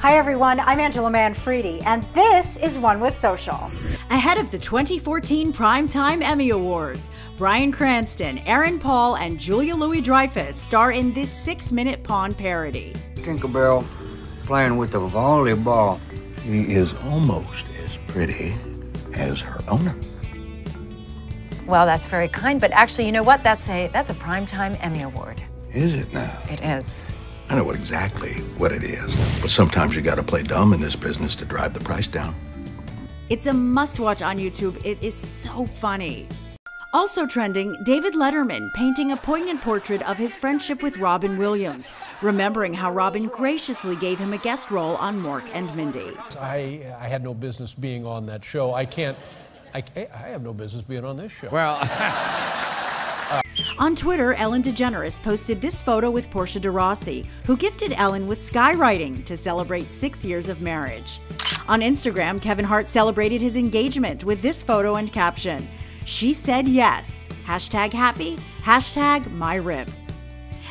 Hi, everyone. I'm Angela Manfredi, and this is One with Social. Ahead of the 2014 Primetime Emmy Awards, Bryan Cranston, Aaron Paul, and Julia Louis Dreyfus star in this six minute Pawn parody. Tinkerbell playing with a volleyball. He is almost as pretty as her owner. Well, that's very kind, but actually, you know what? That's a that's a primetime Emmy award. Is it now? It is. I know what exactly what it is, but sometimes you gotta play dumb in this business to drive the price down. It's a must watch on YouTube. It is so funny. Also trending, David Letterman painting a poignant portrait of his friendship with Robin Williams, remembering how Robin graciously gave him a guest role on Mork and Mindy. I, I had no business being on that show. I can't, I, I have no business being on this show. Well, On Twitter, Ellen DeGeneres posted this photo with Portia de Rossi, who gifted Ellen with skywriting to celebrate six years of marriage. On Instagram, Kevin Hart celebrated his engagement with this photo and caption She said yes. Hashtag happy, hashtag my rib.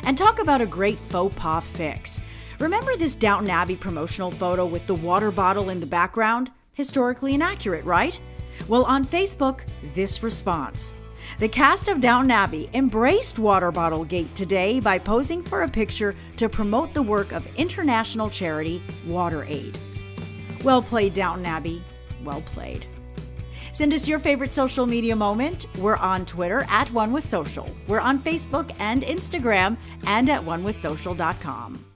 And talk about a great faux pas fix. Remember this Downton Abbey promotional photo with the water bottle in the background? Historically inaccurate, right? Well, on Facebook, this response. The cast of Downton Abbey embraced Water Bottle Gate today by posing for a picture to promote the work of international charity WaterAid. Well played, Downton Abbey. Well played. Send us your favorite social media moment. We're on Twitter at One With Social. We're on Facebook and Instagram and at onewithsocial.com.